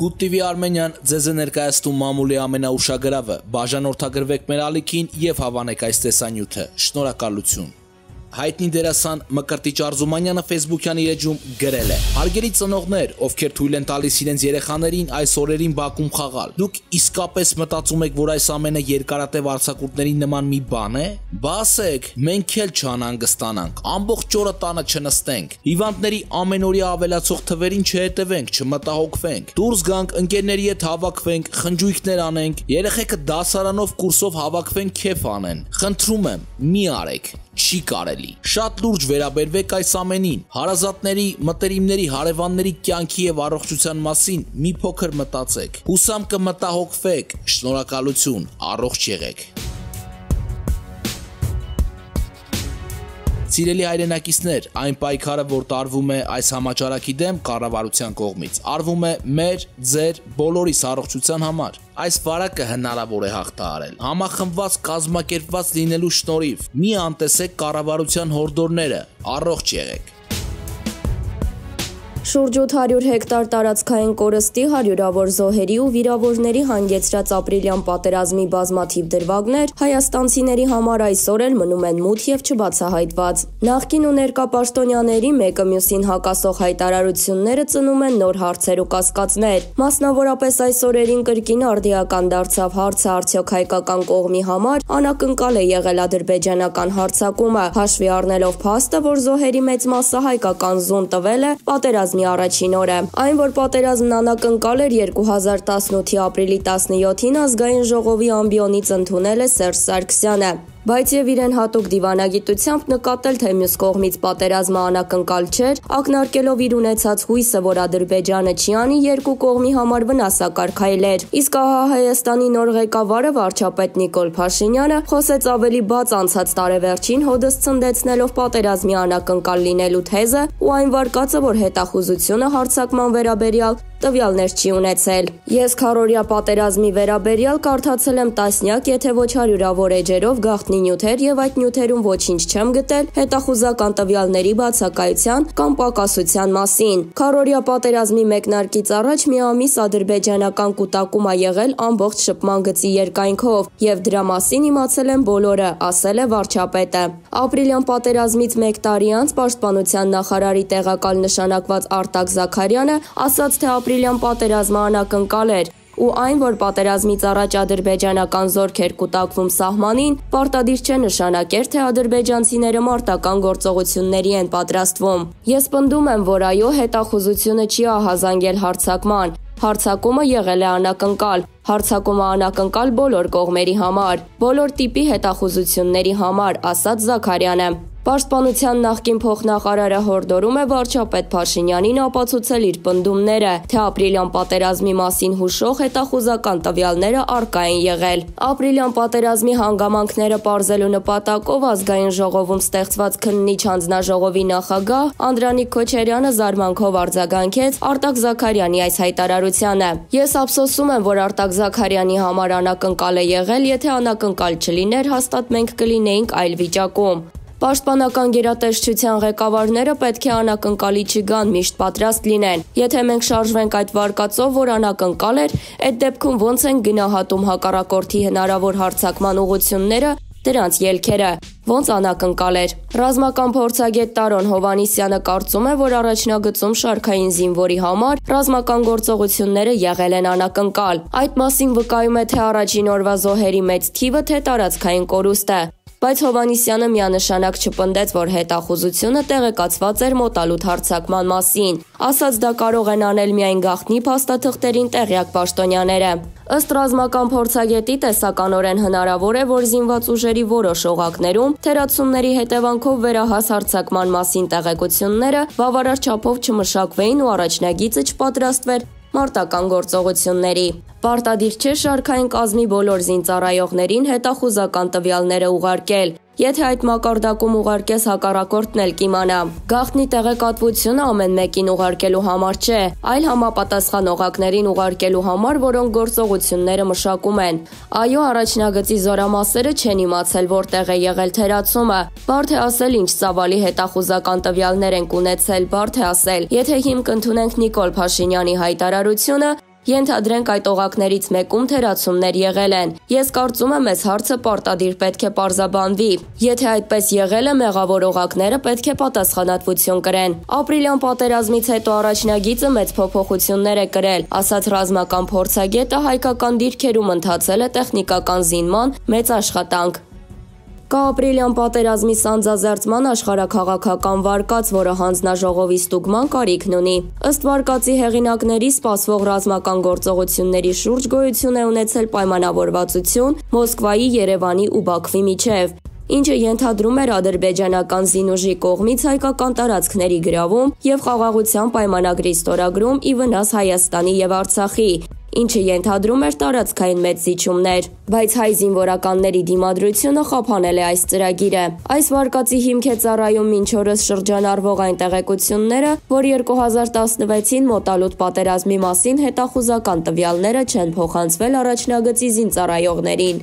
Good TV Armenian ձեզ է ներկայացնում մամուլի ամենաուշագրավը։ Բաժանորդագրվեք մեր ալիքին եւ հավանեք այս տեսանյութը։ Շնորհակալություն։ Հայտնի դերասան Մկրտիչ Արզումանյանը Facebook-յան իր էջում գրել է. Հարգելի ծնողներ, ովքեր թույլ են տալիս իրենց երեխաներին այս օրերին Բաքում խաղալ, դուք իսկապես մտածում եք, որ այս ամենը երկարատև արձակուրդների նման մի բան է։ Բասեք, մենք էլ չանհանգստանանք, ամբողջ օրը տանը չնստենք, հիվանդների ամենօրյա ավելացող թվերին չհետևենք, չմտահոգվենք, դուրս գանք, ընկերների հետ հավաքվենք, խնջույքներ անենք, երեխեքը դասարանով կուրսով հավաքվեն քեֆ անեն։ Խնդրում եմ, մի արեք չի կարելի։ Շատ լուրջ վերաբերվեք այս ամենին։ Հարազատների, մտերիմների, հարևանների կյանքի եւ առողջության մասին մի փոքր մտածեք։ Հուսամ կմտահոգվեք։ Շնորհակալություն, առողջ եղեք։ Սիրելի հայրենակիցներ, այն պայքարը, որ տարվում է այս համաճարակի դեմ կառավարության կողմից, արվում է մեր, ձեր, բոլորիս առողջության համար։ Այս վարակը հնարավոր է հաղթահարել։ Համախմբված կազմակերպված լինելու շնորհիվ մի անտեսեք կառավարության հորդորները, առողջ եղեք։ Շուրջ 800 հեկտար տարածքային կորստի հարյուրավոր զոհերի ու վիրավորների հանգեցրած ապրիլյան պատերազմի բազմաթիվ դրվագներ հայաստանցիների համար այսօր էլ մնում են մութ եւ չբացահայտված։ Նախկին ու ներկա պաշտոնյաների մեկը մյուսին հակասող հայտարարությունները ծնում են նոր հարցեր ու կասկածներ։ Մասնավորապես այս օրերին կրկին արդիական դարձավ հարցը արդյոք հայկական կողմի համար անակնկալ է եղել ադրբեջանական հարցակումը, հաշվի առնելով փաստը, որ զոհերի մեծ մասը հայկական զոն տվել է պատերազմի պատերազմի առաջին օրը։ Այն, որ պատերազմն անակնկալ էր 2018-ի ապրիլի 17-ին ազգային ժողովի ամբիոնից ընդունել է Սերժ Սարգսյանը։ Բայց եւ իրեն հատուկ դիվանագիտությամբ նկատել, թե մյուս կողմից պատերազմը անակնկալ չէր, ակնարկելով իր ունեցած հույսը, որ Ադրբեջանը չի անի երկու կողմի համար վնասակար քայլեր։ Իսկ ահա Հայաստանի նոր ղեկավարը վարչապետ Նիկոլ Փաշինյանը խոսեց ավելի բաց անցած տարեվերջին հոդս ցնդեցնելով պատերազմի անակնկալ լինելու թեզը ու այն վարկածը, որ հետախուզությունը հարցակման վերաբերյալ տվյալներ չի ունեցել։ Ես քարորիա պատերազմի վերաբերյալ կարդացել եմ տասնյակ, եթե ոչ հարյուրավոր էջերով գաղտնի նյութեր եւ այդ նյութերում ոչինչ չեմ գտել հետախուզական տվյալների բացակայության կամ պակասության մասին։ Քարորիա պատերազմի մեկնարկից առաջ մի ամիս ադրբեջանական կൂട്ടակում ա եղել ամբողջ շփման գծի երկայնքով եւ դրա մասին իմացել են բոլորը, ասել է վարչապետը։ Ապրիլյան պատերազմից 1 տարի անց պաշտպանության նախարարի տեղակալ նշանակված Արտակ Զաքարյանը ասաց, թե ապրիլյան պատերազմը անակնկալ էր ու այն, որ պատերազմից առաջ ադրբեջանական զորքեր կուտակվում սահմանին, պարտադիր չէ նշանակեր, թե ադրբեջանցիները մարտական գործողությունների են պատրաստվում։ Ես պնդում եմ, որ այո, հետախուզությունը չի ահազանգել հարցակման, Հարցակումը եղել է անակնկալ։ Հարցակումը անակնկալ բոլոր կողմերի համար, բոլոր տիպի հետախուզությունների համար, ասաց Զաքարյանը։ Պաշտպանության նախկին փոխնախարարը հորդորում է վարչապետ Փաշինյանին ապացուցել իր պնդումները, թե ապրիլյան պատերազմի մասին հուշող հետախուզական տվյալները արկա են եղել։ Ապրիլյան պատերազմի հանգամանքները ողջելու նպատակով ազգային ժողովում ստեղծված քննիչ հանձնաժողովի նախագահ Անդրանիկ Քոչարյանը զարմանքով արձագանքեց Արտակ Զաքարյանի այս հայտարարությանը։ Ես ափսոսում եմ, որ Արտակ Զաքարյանի համար անակնկալ է եղել, եթե անակնկալ չլիներ, հաստատ մենք կլինեինք այլ վիճակում։ Պաշտպանական գերատեսչության ղեկավարները պետք է անակնկալի չգան, միշտ պատրաստ լինեն։ Եթե մենք շարժվենք այդ վարկածով, որ անակնկալ էր, այդ դեպքում ոնց են գնահատում հակառակորդի հնարավոր հարցակման ուղությունները, դրանց ելքերը ոնց անակնկալ էր։ Ռազմական փորձագետ Տարոն Հովանիսյանը կարծում է, որ առաջնագծում շարքային զինվորի համար ռազմական գործողությունները եղել են անակնկալ։ Այդ մասին վկայում է թե առաջին օրվա զոհերի մեծ թիվը, թե տարածքային կորուստը բայց Հովանիսյանը միանշանակ չպնդեց, որ հետախուզությունը տեղեկացված էր մոտալուտ հարցակման մասին։ Ասած դա կարող են անել միայն գաղտնի փաստաթղթերին տեղյակ պաշտոնյաները։ Ըստ ռազմական փորձագետի տեսականորեն հնարավոր է, որ զինված ուժերի որոշ օղակներում թերացումների հետևանքով վերահաս հարցակման մասին տեղեկությունները բավարար չափով չմշակվեին ու առաջնագիծը չպատրաստվեր մարտական գործողությունների։ Պարտադիր չէ շարքային կազմի բոլոր զինծառայողներին հետախուզական տվյալները ուղարկել, Եթե այդ մակարդակում ուղարկես հակառակորդն էլ կիմանա։ Գաղտնի տեղեկատվությունը ամեն մեկին ուղարկելու համար չէ, այլ համապատասխան օղակներին ուղարկելու համար, որոնք գործողությունները մշակում են։ Այո, առաջնագծի զորամասերը չեն իմացել որտեղ է եղել թերացումը։ Բարդ է ասել ինչ ծավալի հետախուզական տվյալներ են ունեցել, բարդ է ասել։ Եթե հիմք ընդունենք Նիկոլ Փաշինյանի հայտարարությունը, Ենթադրենք այդ օղակներից մեկում թերացումներ եղել են։ Ես կարծում եմ, այս հարցը պարտադիր պետք է պարզաբանվի։ Եթե այդպես եղել է, մեղավոր օղակները պետք է պատասխանատվություն կրեն։ Ապրիլյան պատերազմից հետո առաջնագիծը մեծ փոփոխություններ է կրել, ասաց ռազմական փորձագետը հայկական դիրքերում ընթացել է տեխնիկական զինման մեծ աշխատանք։ Կա ապրիլյան պատերազմի սանձազերծման աշխարհակաղակական վարկած, որը հանձնաժողովի ստուգման կարիքն ունի։ Ըստ վարկածի հեղինակների սպասվող ռազմական գործողությունների շուրջ գոյություն է ունեցել պայմանավորվածություն Մոսկվայի, Երևանի ու Բաքվի միջև ինչը ենթադրում էր ադրբեջանական զինուժի կողմից հայկական տարածքների գրավում եւ խաղաղության պայմանագրի ստորագրում ի վնաս Հայաստանի եւ Արցախի, ինչը ենթադրում էր տարածքային մեծ զիջումներ, բայց հայ զինվորականների դիմադրությունը խափանել է այս ծրագիրը։ Այս վարկածի հիմք է ծառայում մինչ օրս շրջանառվող այն տեղեկությունները, որ 2016-ին մոտալուտ պատերազմի մասին հետախուզական տվյալները չեն փոխանցվել առաջնագծի զինծառայողներին։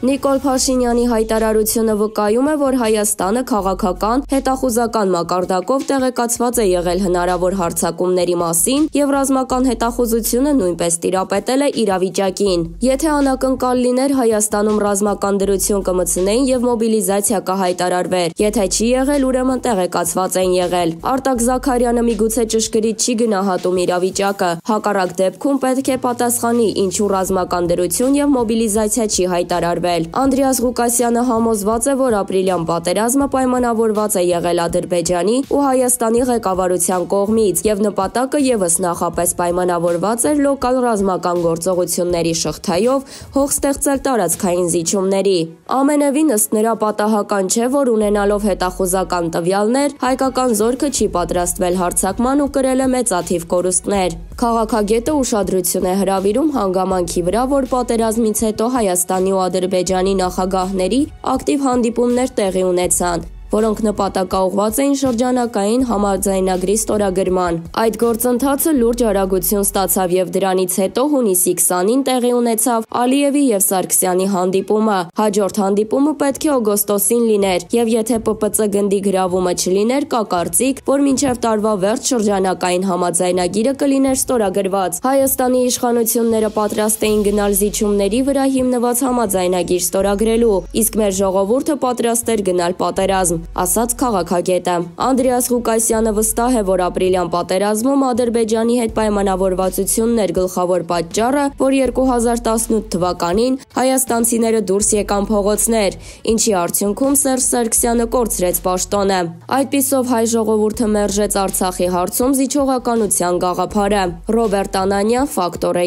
Նիկոլ Փաշինյանի հայտարարությունը վկայում է, որ Հայաստանը քաղաքական, հետախուզական մակարդակով տեղեկացված է եղել հնարավոր հարձակումների մասին եւ ռազմական հետախուզությունը նույնպես տիրապետել է իրավիճակին։ Եթե անակնկալ լիներ Հայաստանում ռազմական դրություն կմցնեին եւ մոբիլիզացիա կհայտարարվեր։ Եթե չի եղել, ուրեմն տեղեկացված են եղել։ Արտակ Զաքարյանը միգուցե ճշգրիտ չի գնահատում իրավիճակը։ Հակառակ դեպքում պետք է պատասխանի, ինչու ռազմական դրություն եւ մոբիլիզացիա չի հայտարարվել տրվել։ Անդրեաս Ղուկասյանը համոզված է, որ ապրիլյան պատերազմը պայմանավորված է եղել Ադրբեջանի ու Հայաստանի ղեկավարության կողմից եւ նպատակը եւս նախապես պայմանավորված էր լոկալ ռազմական գործողությունների շղթայով հող ստեղծել տարածքային զիջումների։ Ամենևին ըստ նրա պատահական չէ, որ ունենալով հետախուզական տվյալներ, հայկական զորքը չի պատրաստվել հարձակման ու կրել է մեծաթիվ կորուստներ։ Քաղաքագետը ուշադրություն է հրավիրում հանգամանքի վրա, որ պատերազմից հետո Հայաստանի ու Ադրբեջանի նախագահների ակտիվ հանդիպումներ տեղի ունեցան որոնք նպատակաուղված էին շրջանակային համաձայնագրի ստորագրման։ Այդ գործընթացը լուրջ արագություն ստացավ եւ դրանից հետո հունիսի 20-ին տեղի ունեցավ Ալիևի եւ Սարգսյանի հանդիպումը։ Հաջորդ հանդիպումը պետք է օգոստոսին լիներ եւ եթե ՊՊՑ գնդի գրավումը չլիներ, կա կարծիք, որ մինչեւ տարվա վերջ շրջանակային համաձայնագիրը կլիներ ստորագրված։ Հայաստանի իշխանությունները պատրաստ էին գնալ զիջումների վրա հիմնված համաձայնագիր ստորագրելու, իսկ մեր ժողովուրդը պատրաստ էր գնալ պատերազմ ասաց քաղաքագետը։ Անդրեաս Ղուկասյանը վստահ է, որ ապրիլյան պատերազմում Ադրբեջանի հետ պայմանավորվածությունն էր գլխավոր պատճառը, որ 2018 թվականին հայաստանցիները դուրս եկան փողոցներ, ինչի արդյունքում Սերժ Սարգսյանը կորցրեց պաշտոնը։ Այդպիսով հայ ժողովուրդը մերժեց Արցախի հարցում զիջողականության գաղափարը։ Ռոբերտ Անանյան, Ֆակտոր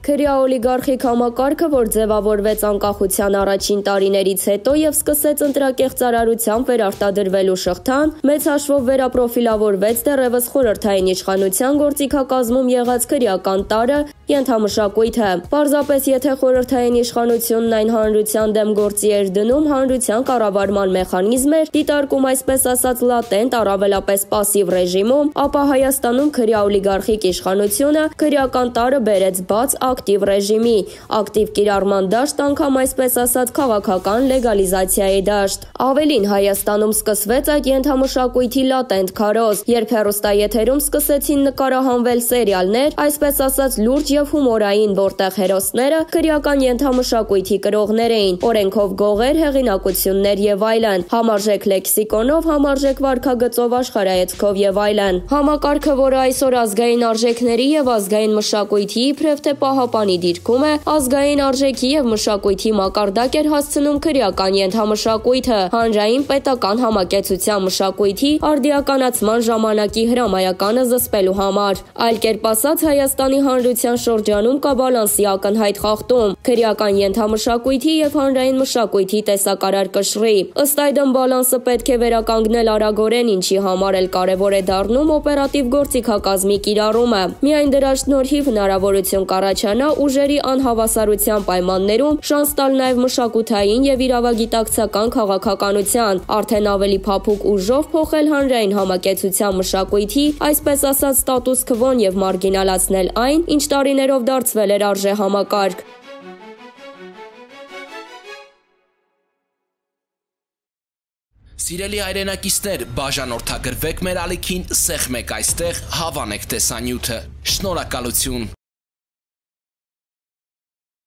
է։ Քրյա օլիգարխիկ համակարգը, որ ձևավորվեց անկախության առաջին տարիներից հետո եւ սկսեց ընտրակեղծարարությամբ վերարտադրվելու շղթան, մեծ հաշվով վերապրոֆիլավորվեց դեռևս խորհրդային իշխանության գործիքակազմում եղած քրյական տարը ենթամշակույթը։ Պարզապես եթե խորհրդային իշխանությունն այն հանրության դեմ գործի էր դնում, հանրության կառավարման մեխանիզմ էր, դիտարկում այսպես ասած լատենտ, առավելապես пассив ռեժիմում, ապա Հայաստանում քրյա օլիգարխիկ իշխանությունը քրյական տարը բերեց բաց ակտիվ ռեժիմի, ակտիվ կիրառման դաշտ անգամ այսպես ասած քաղաքական լեգալիզացիայի դաշտ։ Ավելին Հայաստանում սկսվեց այդ ենթամշակույթի լատենտ քարոզ, երբ հերոստայեթերում սկսեցին նկարահանվել սերիալներ, այսպես ասած լուրջ եւ հումորային, որտեղ հերոսները քրեական ենթամշակույթի կրողներ էին, օրենքով գողեր, հեղինակություններ եւ այլն, համարժեք լեքսիկոնով, համարժեք վարքագծով աշխարհայեցքով եւ այլն։ Համակարգը, որը այսօր ազգային արժեքների եւ ազգային մշակույթի իբրև թե պահ պահապանի դիրքում է, ազգային արժեքի եւ մշակույթի մակարդակ էր հասցնում քրեական ենթամշակույթը, հանրային պետական համակեցության մշակույթի արդիականացման ժամանակի հրամայականը զսպելու համար։ Այլ կերպ ասած Հայաստանի հանրության շրջանում կա բալանսի ակնհայտ խախտում քրեական ենթամշակույթի եւ հանրային մշակույթի տեսակարար կշռի։ Ըստ այդմ բալանսը պետք է վերականգնել արագորեն, ինչի համար էլ կարևոր է դառնում օպերատիվ գործիքակազմի կիրառումը։ Միայն դրա շնորհիվ հնարավորություն կառաջանա կարողանա ուժերի անհավասարության պայմաններում շանս տալ նաև մշակութային եւ իրավագիտակցական քաղաքականության, արդեն ավելի փափուկ ուժով փոխել հանրային համակեցության մշակույթի, այսպես ասած ստատուս քվոն եւ մարգինալացնել այն, ինչ տարիներով դարձվել էր արժե համակարգ։ Սիրելի հայրենակիցներ, բաժանորդագրվեք մեր ալիքին, սեղ մեկ այստեղ հավանեք տեսանյութը։ Շնորհակալություն։